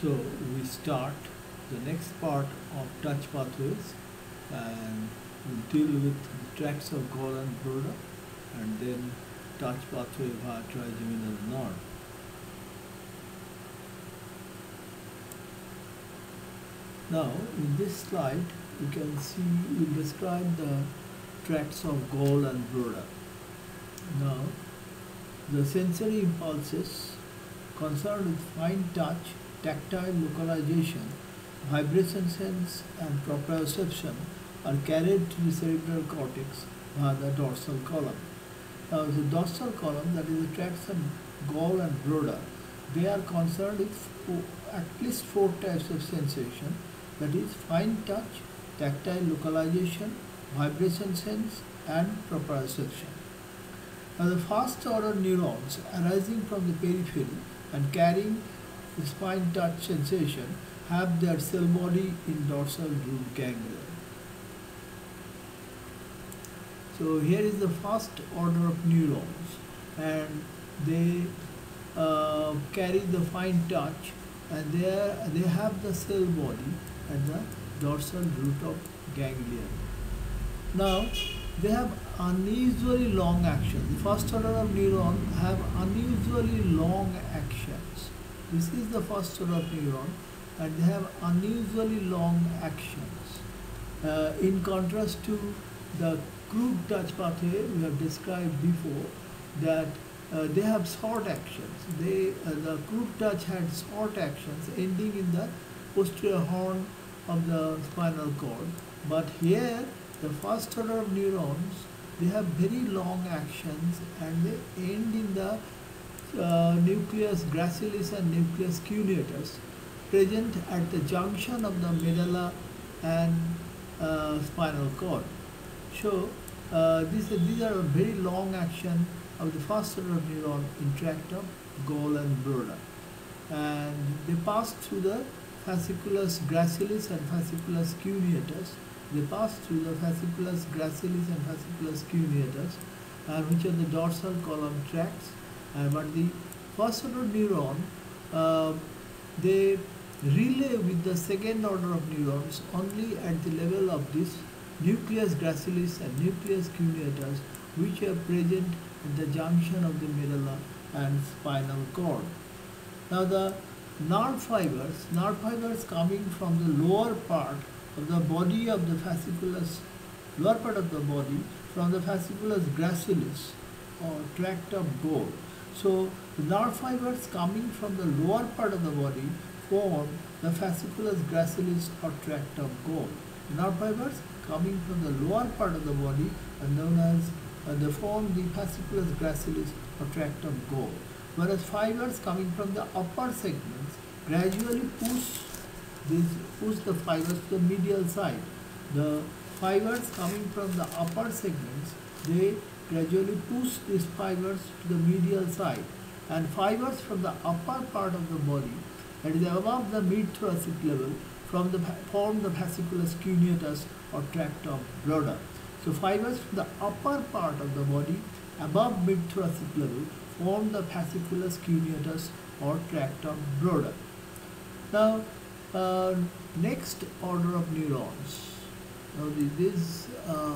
So we start the next part of touch pathways and we'll deal with tracts of Goll and Burdach and then touch pathway via trigeminal nerve. Now in this slide you can see we describe the tracts of Goll and Burdach. Now the sensory impulses concerned with fine touch, tactile localization, vibration sense and proprioception are carried to the cerebral cortex via the dorsal column. Now the dorsal column that is the tracts of Goll and Burdach, they are concerned with at least four types of sensation that is fine touch, tactile localization, vibration sense and proprioception. Now the first order neurons arising from the periphery and carrying fine touch sensation have their cell body in dorsal root ganglia. So here is the first order of neurons and they uh, carry the fine touch and they, are, they have the cell body at the dorsal root of ganglia. Now they have unusually long axon. The first order of neuron have unusually long axons. This is the first order of neuron and they have unusually long axons. Uh, in contrast to the crude touch pathway we have described before that uh, they have short axons. They, uh, the crude touch had short axons ending in the posterior horn of the spinal cord. But here the first order of neurons they have very long axons and they end in the uh, nucleus gracilis and nucleus cuneatus present at the junction of the medulla and uh, spinal cord. So uh, these, these are a very long axon of the first order of neuron in tract of Goll and Burdach and they pass through the fasciculus gracilis and fasciculus cuneatus they pass through the fasciculus gracilis and fasciculus cuneatus, uh, which are the dorsal column tracts. Uh, but the first order neuron, uh, they relay with the second order of neurons only at the level of this nucleus gracilis and nucleus cuneatus, which are present at the junction of the medulla and spinal cord. Now the nerve fibers, nerve fibers coming from the lower part of the body of the fasciculus, lower part of the body from the fasciculus gracilis or tract of Goll. So nerve fibers coming from the lower part of the body form the fasciculus gracilis or tract of. The nerve fibers coming from the lower part of the body are known as uh, they form the fasciculus gracilis or tract of Goll. Whereas fibers coming from the upper segments gradually push this push the fibers to the medial side. The fibers coming from the upper segments, they gradually push these fibers to the medial side and fibers from the upper part of the body that is above the mid-thoracic level from the form the fasciculus cuneatus or tract of Burdach. So fibers from the upper part of the body above mid-thoracic level form the fasciculus cuneatus or tract of Burdach. Now uh, next order of neurons. Now this uh,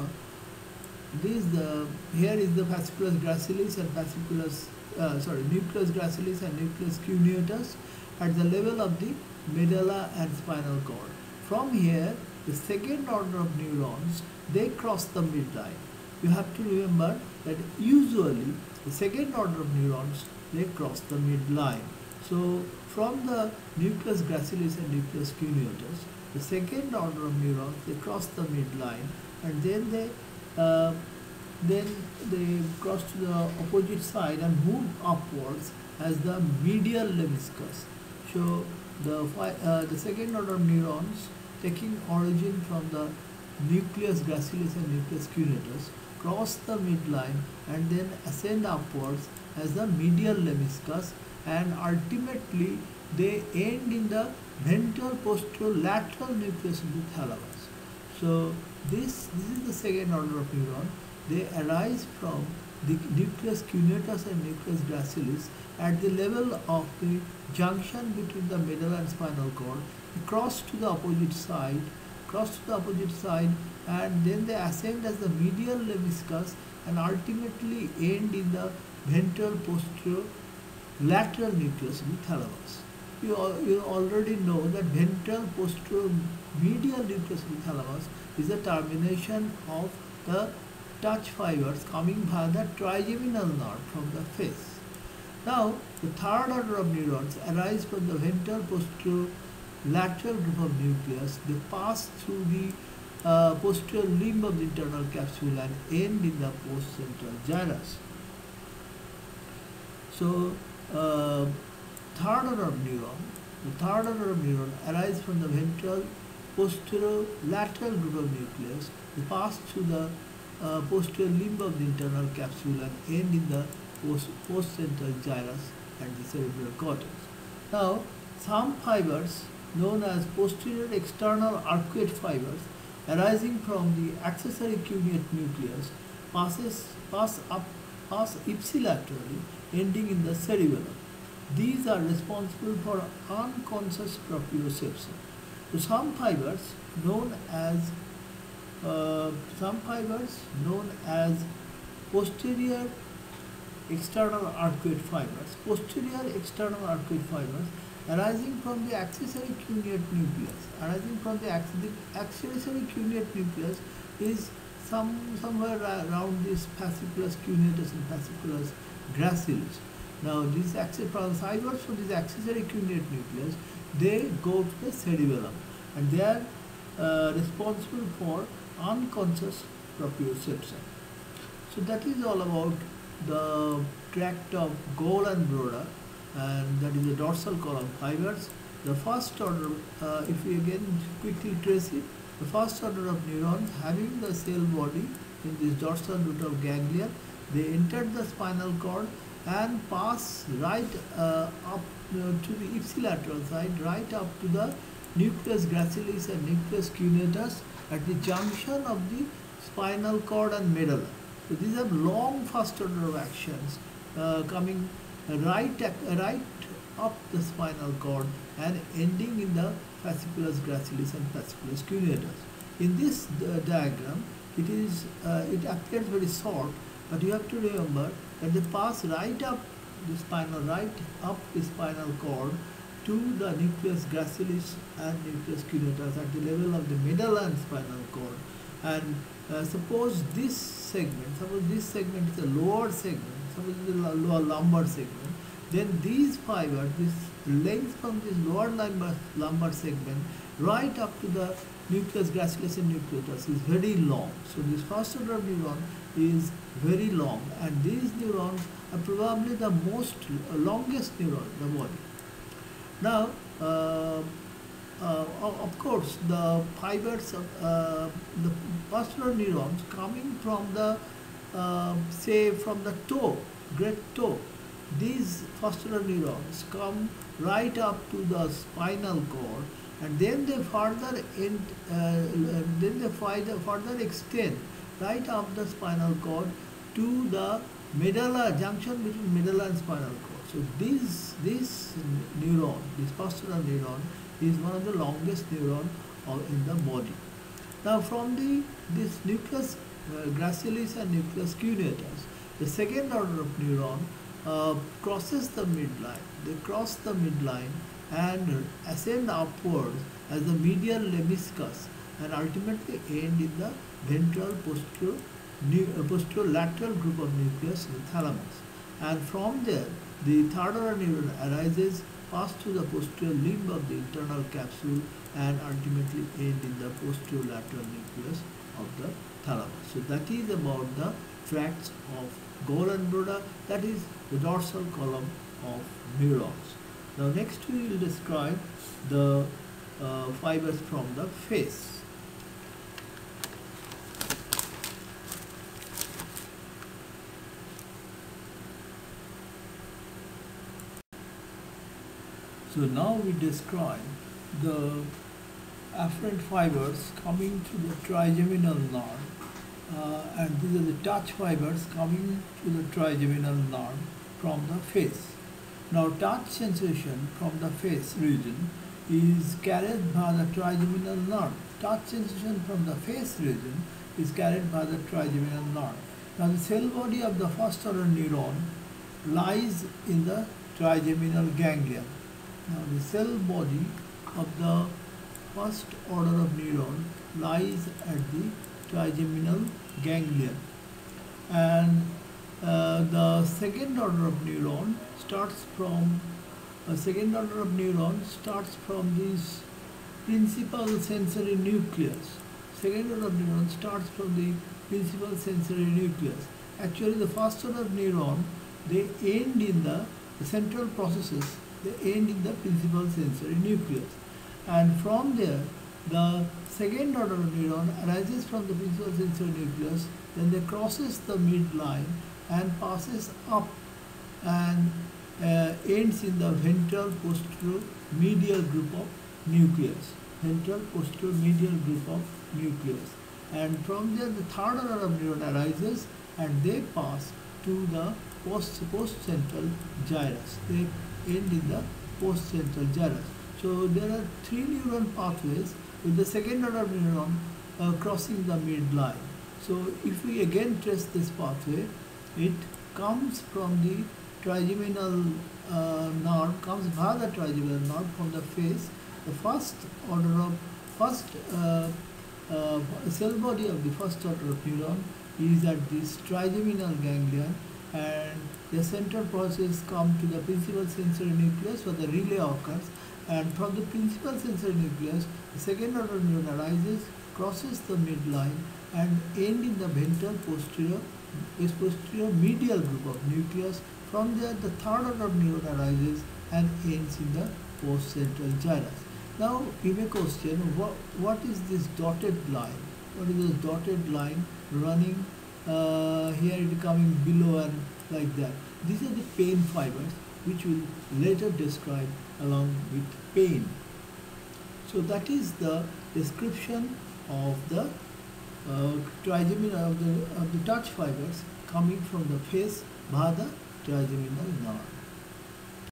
this the here is the fasciculus gracilis and fasciculus uh, sorry nucleus gracilis and nucleus cuneatus at the level of the medulla and spinal cord. From here, the second order of neurons they cross the midline. You have to remember that usually the second order of neurons they cross the midline. So from the nucleus gracilis and nucleus cuneatus, the second order of neurons, they cross the midline and then they uh, then they cross to the opposite side and move upwards as the medial lemniscus. So the uh, the second order neurons taking origin from the nucleus gracilis and nucleus cuneatus cross the midline and then ascend upwards as the medial lemniscus and ultimately they end in the ventral posterolateral nucleus of the thalamus. So this, this is the second order of neuron. They arise from the nucleus cuneatus and nucleus gracilis at the level of the junction between the medulla and spinal cord, cross to the opposite side, cross to the opposite side, and then they ascend as the medial lemniscus and ultimately end in the ventral posterior lateral nucleus of the thalamus. You, you already know that ventral posterior medial the thalamus is the termination of the touch fibers coming via the trigeminal nerve from the face. Now, the third order of neurons arise from the ventral posterior lateral group of nucleus. They pass through the uh, posterior limb of the internal capsule and end in the postcentral gyrus. So, uh, third order of neuron, the third order of neuron arise from the ventral posterior lateral group of nucleus. Pass through the uh, posterior limb of the internal capsule and end in the post, postcentral gyrus and the cerebral cortex. Now, some fibers known as posterior external arcuate fibers arising from the accessory cuneate nucleus passes pass up pass ipsilaterally ending in the cerebellum. These are responsible for unconscious proprioception. So some fibers known as uh, some fibers known as posterior external arcuate fibers. Posterior external arcuate fibers arising from the accessory cuneate nucleus. Arising from the accessory cuneate nucleus is some somewhere around this fasciculus cuneatus and fasciculus gracilis. Now these from sidewards from this accessory cuneate nucleus, they go to the cerebellum and they are uh, responsible for unconscious proprioception. So that is all about the tract of Goll and Burdach and that is the dorsal column fibers. The first order, uh, if we again quickly trace it, the first order of neurons having the cell body in this dorsal root of ganglia, they enter the spinal cord and pass right uh, up uh, to the ipsilateral side, right up to the nucleus gracilis and nucleus cuneatus at the junction of the spinal cord and medulla. So these are long first order of axons uh, coming right, right up the spinal cord and ending in the fasciculus gracilis and fasciculus cuneatus. In this uh, diagram, it is uh, it appears very short, but you have to remember that they pass right up the spinal, right up the spinal cord to the nucleus gracilis and nucleus cuneatus at the level of the medulla and spinal cord. And uh, suppose this segment, suppose this segment is a lower segment, suppose it is a lower lumbar segment, then these fibers, this length from this lower lumbar, lumbar segment right up to the nucleus gracilis and nucleus is very long. So this first order neuron is very long and these neurons are probably the most uh, longest neuron in the body. Now, uh, uh, of course, the fibers of uh, the postural neurons coming from the, uh, say, from the toe, great toe, these postural neurons come right up to the spinal cord and then they further end, uh, then they further extend right of the spinal cord to the medulla junction between medulla and spinal cord. So this this neuron, this postural neuron, is one of the longest neuron in the body. Now from the this nucleus uh, gracilis and nucleus cuneatus, the second order of neuron uh, crosses the midline. They cross the midline and ascend upwards as the medial lemniscus and ultimately end in the ventral posterior, uh, posterior lateral group of nucleus, the thalamus. And from there, the third order neuron arises pass through the posterior limb of the internal capsule and ultimately end in the posterior lateral nucleus of the thalamus. So that is about the tracts of Burdach, that is the dorsal column of neurons. Now next we will describe the uh, fibers from the face. So now we describe the afferent fibers coming to the trigeminal nerve uh, and these are the touch fibers coming to the trigeminal nerve from the face. Now touch sensation from the face region is carried by the trigeminal nerve. Touch sensation from the face region is carried by the trigeminal nerve. Now the cell body of the first order neuron lies in the trigeminal ganglion. Now the cell body of the first order of neuron lies at the trigeminal ganglion. And uh, the second order of neuron starts from a second order of neuron starts from this principal sensory nucleus. Second order of neuron starts from the principal sensory nucleus. Actually the first order of neuron they end in the central processes they end in the principal sensory nucleus and from there the second order neuron arises from the principal sensory nucleus, then they crosses the midline and passes up and uh, ends in the ventral posterior medial group of nucleus. Ventral posterior medial group of nucleus. And from there the third order neuron arises and they pass to the post, post central gyrus. They end in the postcentral gyrus. So there are three neuron pathways with the second order neuron uh, crossing the midline. So if we again trace this pathway, it comes from the trigeminal uh, nerve, comes via the trigeminal nerve from the face. The first order of first uh, uh, cell body of the first order of neuron is at this trigeminal ganglion and the central process come to the principal sensory nucleus where the relay occurs and from the principal sensory nucleus, the second order neuron arises, crosses the midline and end in the ventral posterior, is posterior medial group of nucleus. From there, the third order neuron arises and ends in the post-central gyrus. Now, you may question, what, what is this dotted line? What is this dotted line running uh, here it coming below and like that? These are the pain fibers which we'll later describe along with pain. So that is the description of the uh, trigeminal of the, of the touch fibers coming from the face the trigeminal nerve.